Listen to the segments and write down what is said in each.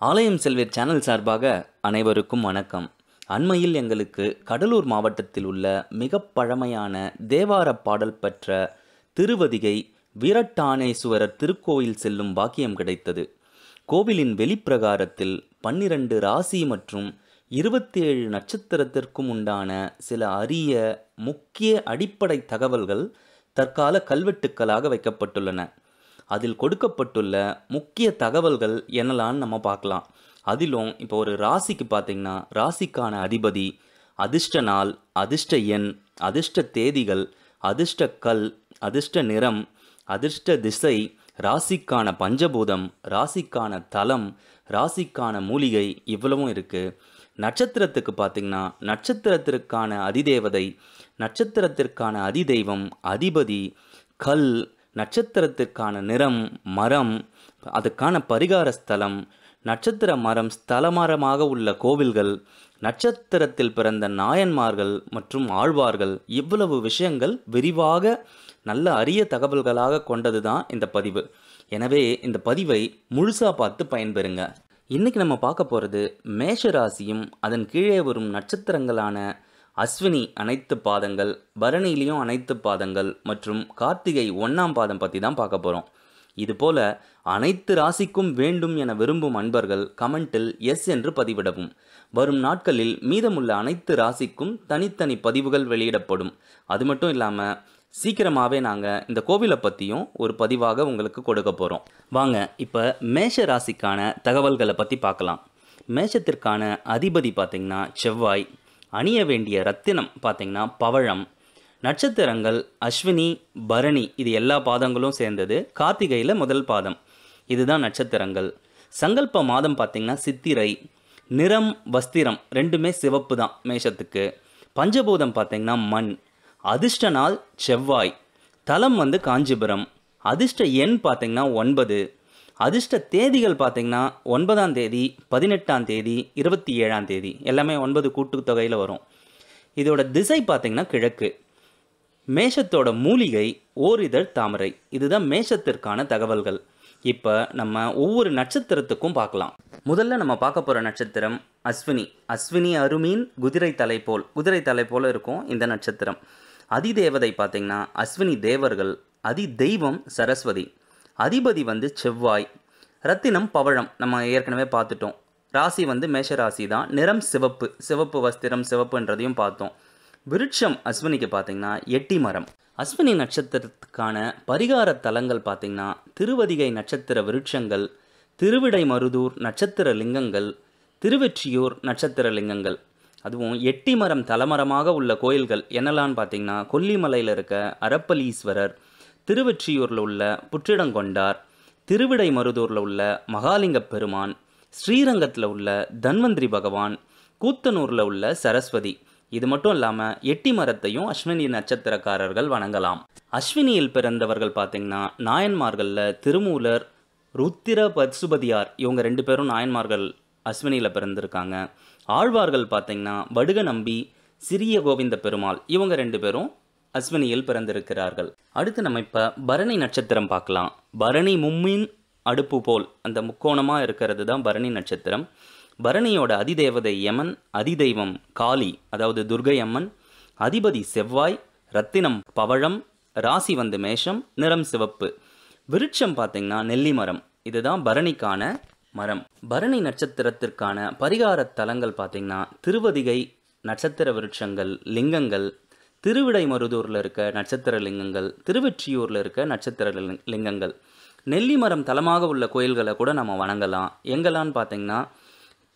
ஆலயம் செல்வீர் சேனல் சார்பாக அனைவருக்கும் வணக்கம். அண்மையில் எங்களுக்கு கடலூர் மாவட்டத்தில் உள்ள மிக பழமையான தேவார பாடல் பெற்ற திருவதிகை வீரட்டானேஸ்வரர் திருக்கோயில் செல்லும் பாக்கியம் கிடைத்தது. கோவிலின் வெளிப்பிரகாரத்தில் பன்னிரண்டு ராசி மற்றும் இருபத்தி ஏழு நட்சத்திரத்திற்கும் உண்டான சில அரிய முக்கிய அடிப்படை தகவல்கள் தற்கால கல்வெட்டுக்களாக வைக்கப்பட்டுள்ளன. அதில் கொடுக்கப்பட்டுள்ள முக்கிய தகவல்கள் என்னலான்னு நம்ம பார்க்கலாம். அதிலும் இப்போ ஒரு ராசிக்கு பார்த்தீங்கன்னா ராசிக்கான அதிபதி அதிர்ஷ்ட நாள் அதிர்ஷ்ட எண் அதிர்ஷ்ட தேதிகள் அதிர்ஷ்ட கல் அதிர்ஷ்ட நிறம் அதிர்ஷ்ட திசை ராசிக்கான பஞ்சபூதம் ராசிக்கான தலம் ராசிக்கான மூலிகை இவ்வளவும் இருக்குது நட்சத்திரத்துக்கு பார்த்திங்கன்னா நட்சத்திரத்திற்கான அதிதேவதை நட்சத்திரத்திற்கான அதிதெய்வம் அதிபதி கல் நட்சத்திரத்திற்கான நிறம் மரம் அதுக்கான பரிகார ஸ்தலம் நட்சத்திர மரம் ஸ்தலமரமாக உள்ள கோவில்கள் நட்சத்திரத்தில் பிறந்த நாயன்மார்கள் மற்றும் ஆழ்வார்கள் இவ்வளவு விஷயங்கள் விரிவாக நல்ல அரிய தகவல்களாக கொண்டது தான் இந்த பதிவு. எனவே இந்த பதிவை முழுசாக பார்த்து பயன்பெறுங்க. இன்னைக்கு நம்ம பார்க்க போகிறது மேஷராசியும் அதன் கீழே வரும் நட்சத்திரங்களான அஸ்வினி அனைத்து பாதங்கள் பரணிலையும் அனைத்து பாதங்கள் மற்றும் கார்த்திகை ஒன்றாம் பாதம் பற்றி தான் பார்க்க போகிறோம் இதுபோல அனைத்து ராசிக்கும் வேண்டும் என விரும்பும் அன்பர்கள் கமெண்டில் எஸ் என்று பதிவிடவும். வரும் நாட்களில் மீதமுள்ள அனைத்து ராசிக்கும் தனித்தனி பதிவுகள் வெளியிடப்படும். அது மட்டும் இல்லாமல் சீக்கிரமாகவே நாங்கள் இந்த கோவிலை பற்றியும் ஒரு பதிவாக உங்களுக்கு கொடுக்க போகிறோம் வாங்க இப்போ மேஷ ராசிக்கான தகவல்களை பற்றி பார்க்கலாம். மேஷத்திற்கான அதிபதி பார்த்திங்கன்னா செவ்வாய். அணிய வேண்டிய ரத்தினம் பார்த்திங்கன்னா பவழம் நட்சத்திரங்கள் அஸ்வினி பரணி இது எல்லா பாதங்களும் சேர்ந்தது. கார்த்திகையில் முதல் பாதம். இதுதான் நட்சத்திரங்கள். சங்கல்ப மாதம் பார்த்திங்கன்னா சித்திரை நிறம் வஸ்திரம் ரெண்டுமே சிவப்பு தான் மேஷத்துக்கு. பஞ்சபூதம் பார்த்திங்கன்னா மண். அதிர்ஷ்ட நாள் செவ்வாய். தலம் வந்து காஞ்சிபுரம். அதிர்ஷ்ட எண் பார்த்திங்கன்னா ஒன்பது. அதிர்ஷ்ட தேதிகள் பார்த்திங்கன்னா ஒன்பதாம் தேதி பதினெட்டாம் தேதி இருபத்தி ஏழாம் தேதி. எல்லாமே ஒன்பது கூட்டுத்தொகையில் வரும். இதோட திசை பார்த்திங்கன்னா கிழக்கு. மேஷத்தோட மூலிகை ஓரிதழ் தாமரை. இதுதான் மேஷத்திற்கான தகவல்கள். இப்போ நம்ம ஒவ்வொரு நட்சத்திரத்துக்கும் பார்க்கலாம். முதல்ல நம்ம பார்க்க போகிற நட்சத்திரம் அஸ்வினி. அஸ்வினி அருமீன் குதிரை தலை போல். குதிரை தலை போல் இருக்கும் இந்த நட்சத்திரம். அதிதேவதை பார்த்திங்கன்னா அஸ்வினி தேவர்கள் அதி தெய்வம் சரஸ்வதி. அதிபதி வந்து செவ்வாய். ரத்தினம் பவழம் நம்ம ஏற்கனவே பார்த்துட்டோம். ராசி வந்து மேஷ ராசி தான். நிறம் சிவப்பு. சிவப்பு வஸ்திரம் சிவப்புன்றதையும் பார்த்தோம். விருட்சம் அஸ்வினிக்கு பார்த்தீங்கன்னா எட்டி மரம். அஸ்வினி நட்சத்திரத்துக்கான பரிகார தலங்கள் பார்த்தீங்கன்னா திருவதிகை நட்சத்திர விருட்சங்கள் திருவிடை மருதூர் நட்சத்திர லிங்கங்கள் திருவெற்றியூர் நட்சத்திர லிங்கங்கள். அதுவும் எட்டி மரம் தலமரமாக உள்ள கோயில்கள் என்னலான்னு பார்த்தீங்கன்னா கொல்லிமலையில் இருக்க அரப்பலீஸ்வரர் திருவெற்றியூரில் உள்ள புற்றிடங்கொண்டார் திருவிடை மருதூரில் உள்ள மகாலிங்க பெருமான் ஸ்ரீரங்கத்தில் உள்ள தன்வந்திரி பகவான் கூத்தனூரில் உள்ள சரஸ்வதி. இது மட்டும் இல்லாமல் எட்டி மரத்தையும் அஸ்வினி நட்சத்திரக்காரர்கள் வணங்கலாம். அஸ்வினியில் பிறந்தவர்கள் பார்த்தீங்கன்னா நாயன்மார்களில் திருமூலர் ருத்திர பசுபதியார் இவங்க ரெண்டு பேரும் நாயன்மார்கள் அஸ்வினியில் பிறந்திருக்காங்க. ஆழ்வார்கள் பார்த்தீங்கன்னா வடுக நம்பி சிறிய கோவிந்த பெருமாள். இவங்க ரெண்டு பேரும் அஸ்வினியில் பிறந்திருக்கிறார்கள். அடுத்து நம்ம இப்போ பரணி நட்சத்திரம் பார்க்கலாம். பரணி மும்மின் அடுப்பு போல் அந்த முக்கோணமாக இருக்கிறது தான் பரணி நட்சத்திரம். பரணியோட அதிதேவதை யமன் அதிதெய்வம் காளி அதாவது துர்கை அம்மன் அதிபதி செவ்வாய் ரத்தினம் பவழம் ராசி வந்து மேஷம் நிறம் சிவப்பு. விருட்சம் பார்த்தீங்கன்னா நெல்லி மரம். இதுதான் பரணிக்கான மரம். பரணி நட்சத்திரத்திற்கான பரிகார தலங்கள் பார்த்தீங்கன்னா திருவதிகை நட்சத்திர விருட்சங்கள் லிங்கங்கள் திருவிடைமருதூரில் இருக்க நட்சத்திர லிங்கங்கள் திருவெற்றியூரில் இருக்க நட்சத்திர லிங்கங்கள். நெல்லி மரம் தலமாக உள்ள கோயில்களை கூட நம்ம வணங்கலாம். எங்கெல்லான்னு பார்த்தீங்கன்னா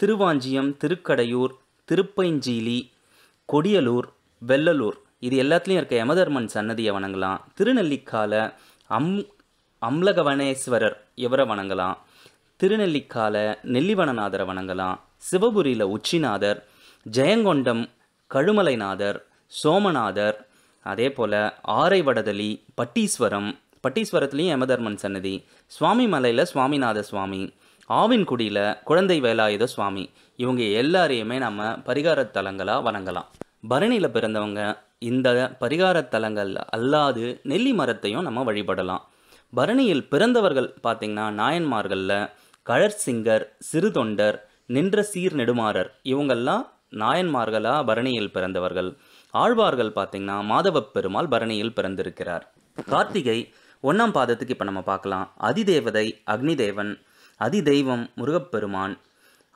திருவாஞ்சியம் திருக்கடையூர் திருப்பைஞ்சீலி கொடியலூர் வெள்ளலூர். இது எல்லாத்துலேயும் இருக்க யமதர்மன் சன்னதியை வணங்கலாம். திருநெல்லிக்கால அம் அம்லகவனேஸ்வரர் இவரை வணங்கலாம். திருநெல்லிக்கால நெல்லிவனநாதரை வணங்கலாம். சிவபுரியில் உச்சிநாதர் ஜெயங்கொண்டம் கழுமலைநாதர் சோமநாதர் அதே போல் ஆரைவடதலி பட்டீஸ்வரம் பட்டீஸ்வரத்துலேயும் யமதர்மன் சன்னதி சுவாமி மலையில் சுவாமிநாத சுவாமி ஆவின்குடியில் குழந்தை வேலாயுத சுவாமி இவங்க எல்லாரையுமே நம்ம பரிகார தலங்களாக வணங்கலாம். பரணியில் பிறந்தவங்க இந்த பரிகார தலங்கள் அல்லாது நெல்லி மரத்தையும் நம்ம வழிபடலாம். பரணியில் பிறந்தவர்கள் பார்த்திங்கன்னா நாயன்மார்களில் கழற்சிங்கர் சிறுதொண்டர் நின்ற சீர் நெடுமாறர் இவங்கெல்லாம் நாயன்மார்களாக பரணியில் பிறந்தவர்கள். ஆழ்வார்கள் பார்த்தீங்கன்னா மாதவ பெருமாள் பரணியில் பிறந்திருக்கிறார். கார்த்திகை ஒன்றாம் பாதத்துக்கு இப்போ நம்ம பார்க்கலாம். அதிதேவதை அக்னிதேவன் அதிதெய்வம் முருகப்பெருமான்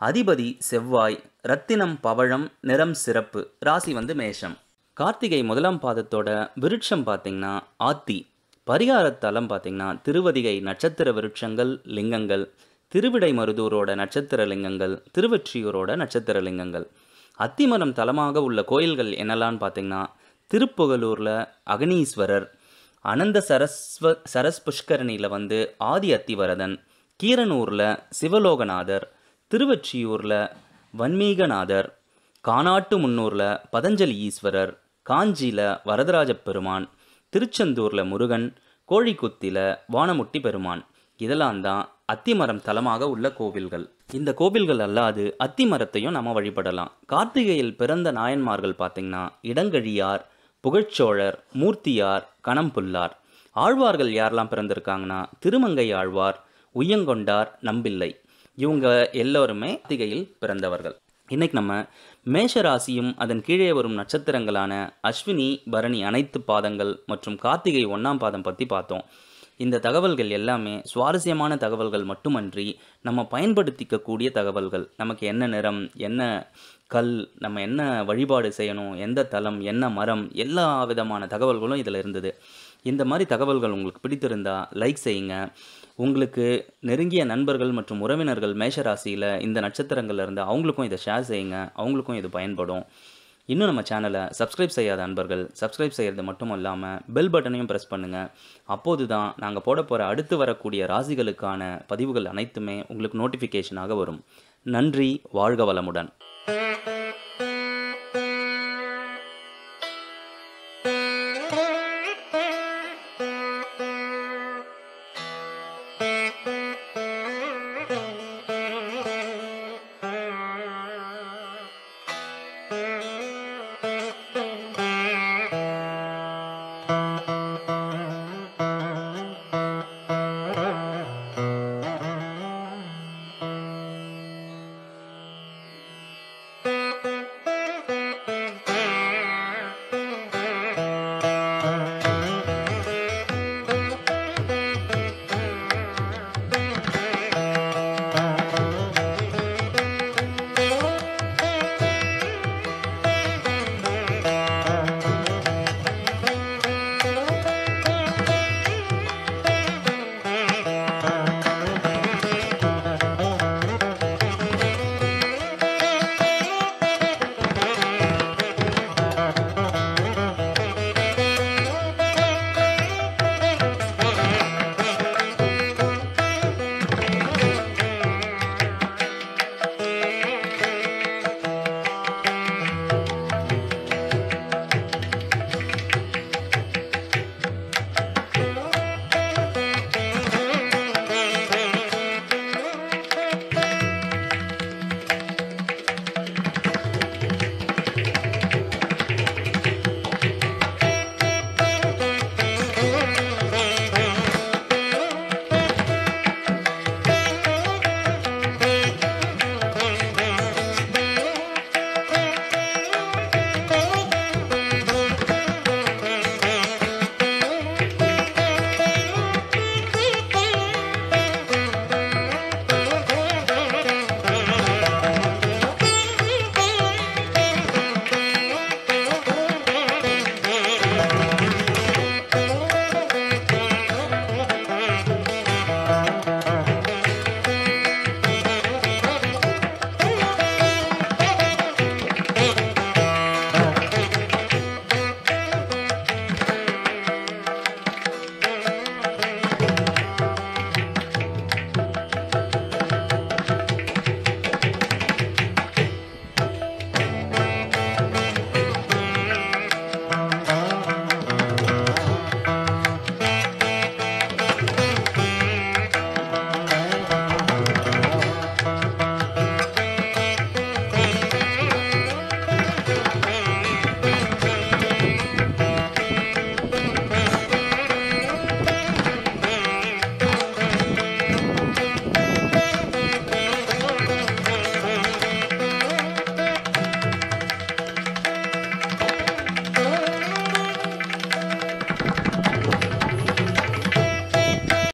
அதிபதி செவ்வாய் ரத்தினம் பவழம் நிறம் சிறப்பு ராசி வந்து மேஷம். கார்த்திகை முதலாம் பாதத்தோட விருட்சம் பார்த்தீங்கன்னா ஆத்தி. பரிகாரத்தலம் தலம் பார்த்தீங்கன்னா திருவதிகை நட்சத்திர விருட்சங்கள் லிங்கங்கள் திருவிடை மருதூரோட நட்சத்திர லிங்கங்கள் திருவெற்றியூரோட நட்சத்திர லிங்கங்கள். அத்திமரம் தலமாக உள்ள கோயில்கள் என்னெல்லாம் பார்த்தீங்கன்னா திருப்புகலூரில் அகனீஸ்வரர் அனந்த சரஸ்வ சரஸ் புஷ்கரணியில் வந்து ஆதி அத்திவரதன் கீரனூரில் சிவலோகநாதர் திருவொற்றியூரில் வன்மீகநாதர் கானாட்டு முன்னூரில் பதஞ்சலி ஈஸ்வரர் காஞ்சியில் வரதராஜ பெருமான் திருச்செந்தூரில் முருகன் கோழிக்குத்தியில் வானமுட்டி பெருமான். இதெல்லாம் தான் அத்திமரம் தலமாக உள்ள கோவில்கள். இந்த கோவில்கள் அல்லாது அத்திமரத்தையும் நம்ம வழிபடலாம். கார்த்திகையில் பிறந்த நாயன்மார்கள் பார்த்தீங்கன்னா இடங்கழியார் புகழ்ச்சோழர் மூர்த்தியார் கணம்புல்லார். ஆழ்வார்கள் யாரெல்லாம் பிறந்திருக்காங்கன்னா திருமங்கை ஆழ்வார் உய்யங்கொண்டார் நம்பில்லை இவங்க எல்லோருமே கார்த்திகையில் பிறந்தவர்கள். இன்னைக்கு நம்ம மேஷராசியும் அதன் கீழே வரும் நட்சத்திரங்களான அஸ்வினி பரணி அனைத்து பாதங்கள் மற்றும் கார்த்திகை ஒன்றாம் பாதம் பற்றி பார்த்தோம். இந்த தகவல்கள் எல்லாமே சுவாரஸ்யமான தகவல்கள் மட்டுமன்றி நம்ம பயன்படுத்திக்கக்கூடிய தகவல்கள். நமக்கு என்ன நிறம் என்ன கல் நம்ம என்ன வழிபாடு செய்யணும் எந்த தலம் என்ன மரம் எல்லா விதமான தகவல்களும் இதில் இருந்தது. இந்த மாதிரி தகவல்கள் உங்களுக்கு பிடித்திருந்தா லைக் செய்யுங்க. உங்களுக்கு நெருங்கிய நண்பர்கள் மற்றும் உறவினர்கள் மேஷராசியில் இந்த நட்சத்திரங்கள்ல இருந்து அவங்களுக்கும் இதை ஷேர் செய்யுங்க. அவங்களுக்கும் இது பயன்படும். இன்னும் நம்ம சேனலை சப்ஸ்கிரைப் செய்யாத அன்பர்கள் சப்ஸ்கிரைப் செய்கிறது மட்டும் இல்லாமல் பெல் பட்டனையும் ப்ரெஸ் பண்ணுங்கள் அப்போது தான் நாங்கள் போட போகிற அடுத்து வரக்கூடிய ராசிகளுக்கான பதிவுகள் அனைத்துமே உங்களுக்கு நோட்டிஃபிகேஷனாக வரும். நன்றி வாழ்க வளமுடன்.